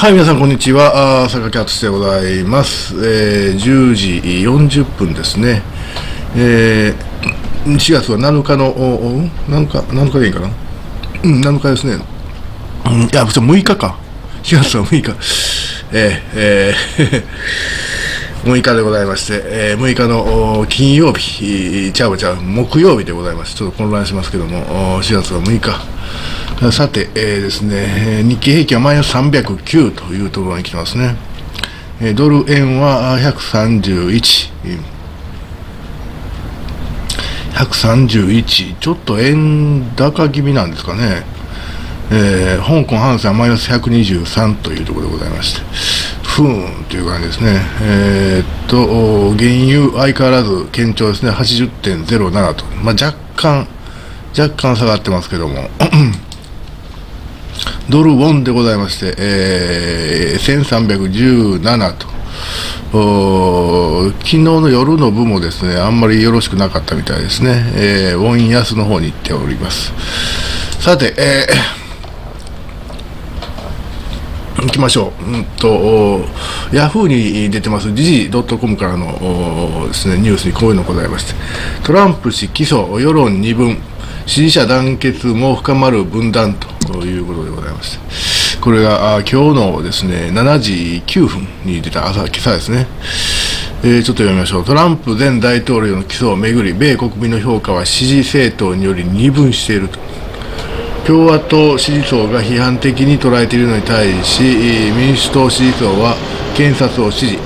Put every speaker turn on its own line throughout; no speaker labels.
はい、皆さん、こんにちは。坂木敦でございます。えー、10時40分ですね。えー、4月は7日の、7日、7日でいいかな？うん、7日ですね。ん、いや、6日か。4月は6日。えー、えー 6日でございまして、えー、6日の金曜日、ちゃうちゃう、木曜日でございます。ちょっと混乱しますけども、4月は6日。さて、えー、ですね、日経平均はマイナス309というところに来てますね。ドル円は131。131、ちょっと円高気味なんですかね。えー、香港ハンセンはマイナス123というところでございまして、ふーんという感じですね。えー、っと、原油相変わらず堅調ですね。80.07と。まあ、若干、若干下がってますけども。ドルウォンでございまして、えー、1317と。昨日の夜の部もですね、あんまりよろしくなかったみたいですね。えー、ウォン安の方に行っております。さて、えー、行きましょう。うんと、ヤフーに出てます、時事 .com からのですね、ニュースにこういうのございまして、トランプ氏起訴、世論二分、支持者団結も深まる分断とまして、これが今日のですね、7時9分に出た朝、今朝ですね。えー、ちょっと読みましょう。トランプ前大統領の起訴をめぐり、米国民の評価は支持政党により二分していると。共和党支持層が批判的に捉えているのに対し、民主党支持層は検察を支持。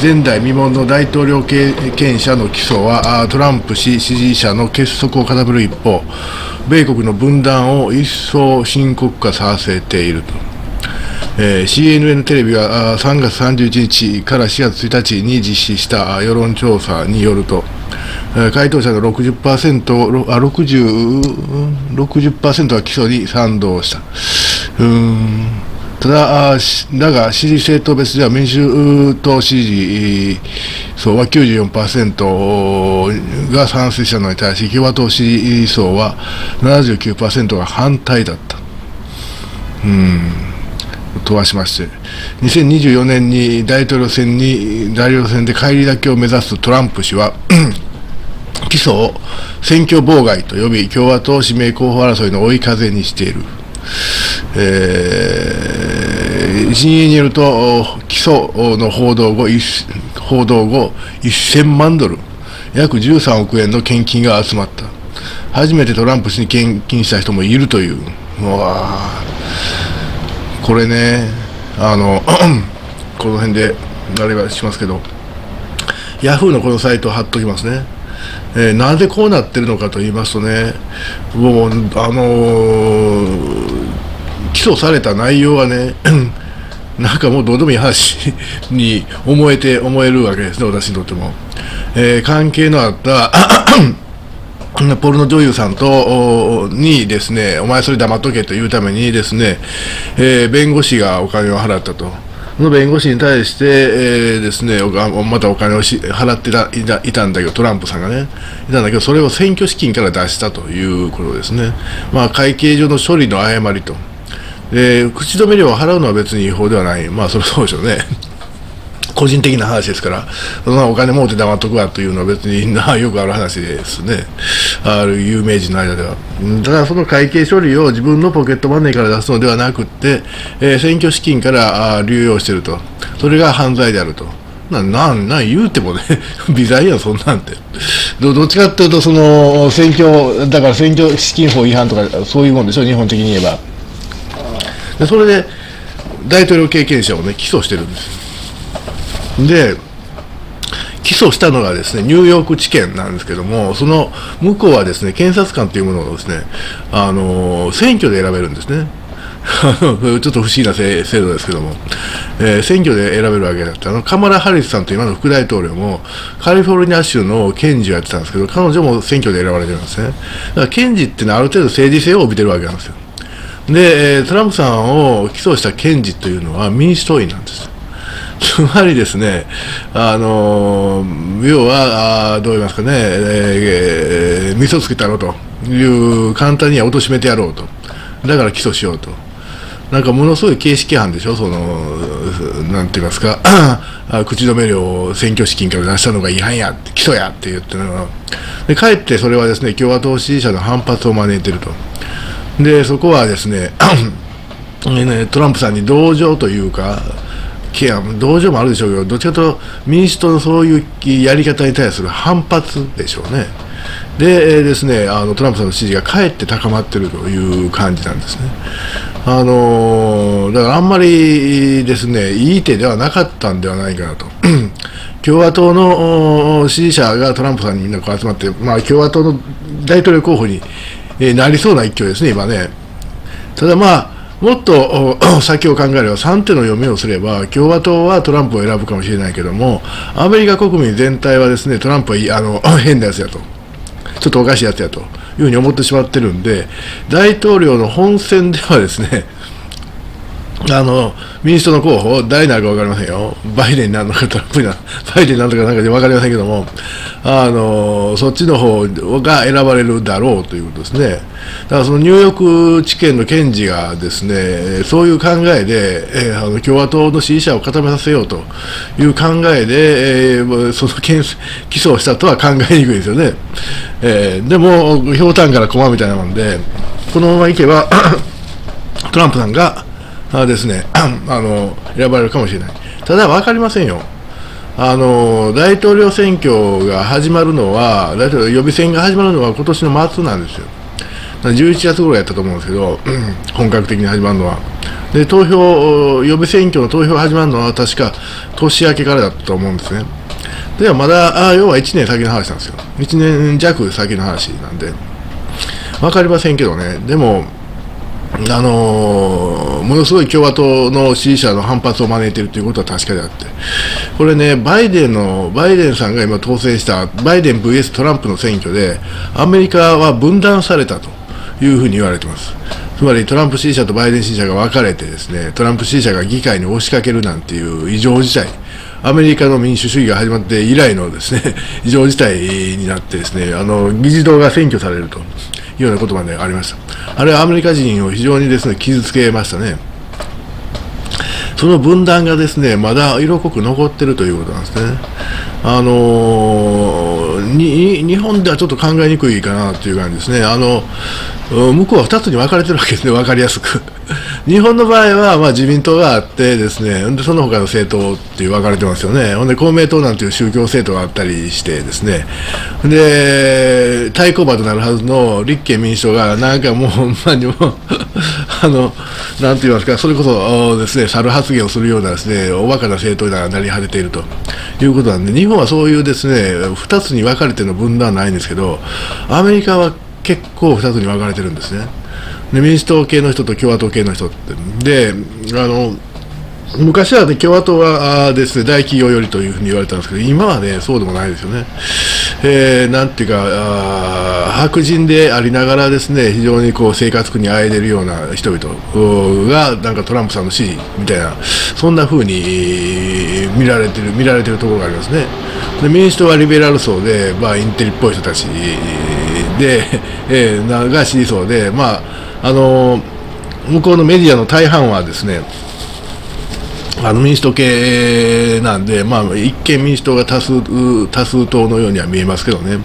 前代未聞の大統領経験者の起訴はトランプ氏支持者の結束を固める一方米国の分断を一層深刻化させていると、えー、CNN テレビは3月31日から4月1日に実施した世論調査によると。回答者の60%あ60 60%は起訴に賛同した。うん。ただ、だが支持政党別では民主党支持層は94%が賛成したのに対し、共和党支持層は79%が反対だった。うん飛ばしまして、2024年に大統領選に、大統領選で返り咲きを目指すトランプ氏は 起訴を選挙妨害と呼び、共和党指名候補争いの追い風にしている。えー、陣営によると、起訴の報道後、報道後1000万ドル、約13億円の献金が集まった。初めてトランプ氏に献金した人もいるという。うわこれね、あの、この辺で、あれはしますけど、ヤフーのこのサイトを貼っときますね。えー、なぜこうなってるのかと言いますとね、もう、あのー、起訴された内容はね、なんかもうどうでもいい話に思えて、思えるわけですね、私にとっても。えー、関係のあった ポルノ女優さんと、にですね、お前それ黙っとけというためにですね、えー、弁護士がお金を払ったと。その弁護士に対して、えー、ですね、またお金を払っていたいたんだけど、トランプさんがね、いたんだけど、それを選挙資金から出したということですね。まあ、会計上の処理の誤りと。で、口止め料を払うのは別に違法ではない。まあ、それはそうでしょうね。個人的な話ですから、そのお金持って黙っとくわというのは別になよくある話ですね。ある有名人の間では。ただその会計処理を自分のポケットマネーから出すのではなくって、えー、選挙資金から流用していると。それが犯罪であると。な、なん、なん言うてもね、微罪やんそんなんて。どどっちかっていうと、その、選挙、だから選挙資金法違反とか、そういうもんでしょ、日本的に言えば。でそれで、大統領経験者をね、起訴してるんです。で、起訴したのがですね、ニューヨーク地検なんですけども、その向こうはですね、検察官というものをですね、あの、選挙で選べるんですね。ちょっと不思議な制度ですけども、えー、選挙で選べるわけだった。あの、カマラ・ハリスさんという今の副大統領も、カリフォルニア州の検事をやってたんですけど、彼女も選挙で選ばれてるんですね。だから検事っていうのはある程度政治性を帯びてるわけなんですよ。で、トランプさんを起訴した検事というのは民主党員なんです。つまりですね、あの要は、あどう言いますかね、えー、味噌つけたろうという、簡単には貶めてやろうと。だから起訴しようと。なんかものすごい形式犯でしょ、そのなんて言いますか、口止め料を選挙資金から出したのが違反や、起訴やって言ってるので、かえってそれはですね共和党支持者の反発を招いてると、でそこはですね トランプさんに同情というか、同情もあるでしょうけど、どっちかというと民主党のそういうやり方に対する反発でしょうね。でですね、あのトランプさんの支持がかえって高まっているという感じなんですね。あのだからあんまりですね、いい手ではなかったんではないかなと。共和党の支持者がトランプさんにみんなこう集まって、まあ、共和党の大統領候補にえなりそうな勢いですね、今ね。ただまあ、もっと 先を考えれば3手の読みをすれば共和党はトランプを選ぶかもしれないけどもアメリカ国民全体はですねトランプはあの 変なやつやと。ちょっとおかしいやつやと。いうふうに思ってしまってるんで大統領の本選ではですね あの民主党の候補、誰になるか分かりませんよ、バイデンになるのか、トランプになるバイデンになるのかなんかで分かりませんけども、あのそっちの方が選ばれるだろうということですね。だからそのニューヨーク地検の検事がですね、そういう考えで、えー、あの共和党の支持者を固めさせようという考えで、えー、その起訴をしたとは考えにくいですよね。えー、でも、ひょうたんから駒みたいなもんで、このままいけばトランプさんが、あですね あの選ばれるかもしれない、ただ分かりませんよ、あの大統領選挙が始まるのは、大統領予備選が始まるのは今年の末なんですよ、11月頃やったと思うんですけど、本格的に始まるのは。で投票予備選挙の投票が始まるのは確か年明けからだったと思うんですね。ではまだあ要は1年先の話なんですよ。1年弱先の話なんで。分かりませんけどね、でも、あのー、ものすごい共和党の支持者の反発を招いているということは確かであって、これね、バイデンの、バイデンさんが今当選した、バイデン VS トランプの選挙で、アメリカは分断されたと。いうふうに言われてます。つまりトランプ支持者とバイデン支持者が分かれてですね、トランプ支持者が議会に押しかけるなんていう異常事態、アメリカの民主主義が始まって以来のですね、異常事態になってですね、あの、議事堂が占拠されると。いうようなことまでありました。あれはアメリカ人を非常にですね、傷つけましたね。その分断がですね、まだ色濃く残ってるということなんですね。あのー、日本ではちょっと考えにくいかなという感じですね。あの向こうは2つに分かれてるわけですね、分かりやすく。日本の場合は、まあ、自民党があってですね、でその他の政党っていう分かれてますよね。ほんで公明党なんていう宗教政党があったりしてですね、で、対抗馬となるはずの立憲民主党が、なんかもう、まにも あの、なんて言いますか、それこそですね、猿発言をするようなですね、おバカな政党がなり果てているということなんで、日本はそういうですね、2つに分かれての分断はないんですけど、アメリカは結構2つに分かれてるんですね。で民主党系の人と共和党系の人って。で、あの、昔は、ね、共和党はですね、大企業よりというふうに言われたんですけど、今はね、そうでもないですよね。えー、なんていうか、白人でありながらですね、非常にこう生活苦にあえでるような人々が、なんかトランプさんの支持みたいな、そんなふうに見られてる、見られてるところがありますね。で民主党はリベラル層で、まあ、インテリっぽい人たちで、えー、が支持層で、まあ、あの向こうのメディアの大半はですね、あの民主党系なんで、まあ、一見民主党が多数多数党のようには見えますけどね、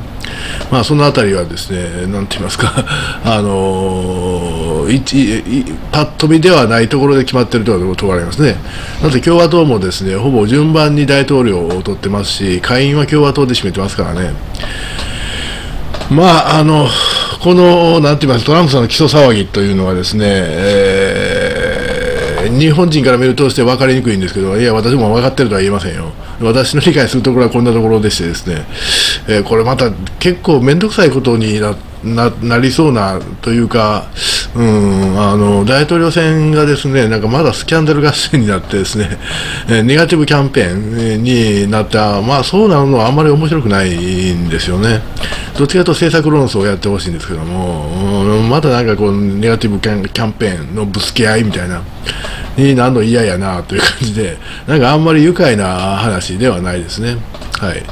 まあ、そのあたりはですね、なんて言いますか、あのー、パッと見ではないところで決まっているということがありますね。だって共和党もですね、ほぼ順番に大統領を取ってますし、下院は共和党で占めてますからね。まあ、あの、この、なんて言いますトランプさんの起訴騒ぎというのはですね、えー、日本人から見るとして分かりにくいんですけど、いや、私も分かってるとは言えませんよ。私の理解するところはこんなところでしてですね、えー、これまた結構面倒くさいことにななりそうなというか、うん、あの大統領選がですねなんかまだスキャンダル合戦になってですね、えネガティブキャンペーンになった、まあ、そうなるのはあんまり面白くないんですよね。どっちかというと政策論争をやってほしいんですけども、うん、まだなんかこうネガティブキャンペーンのぶつけ合いみたいな。になるの嫌やなという感じで、なんかあんまり愉快な話ではないですね。はい。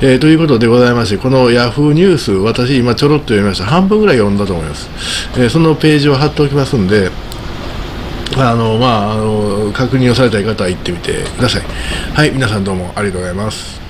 えー、ということでございまして、この Yahoo ニュース、私今ちょろっと読みました。半分ぐらい読んだと思います。えー、そのページを貼っておきますんで、あのまああの確認をされたい方は行ってみてくださいはい皆さんどうもありがとうございます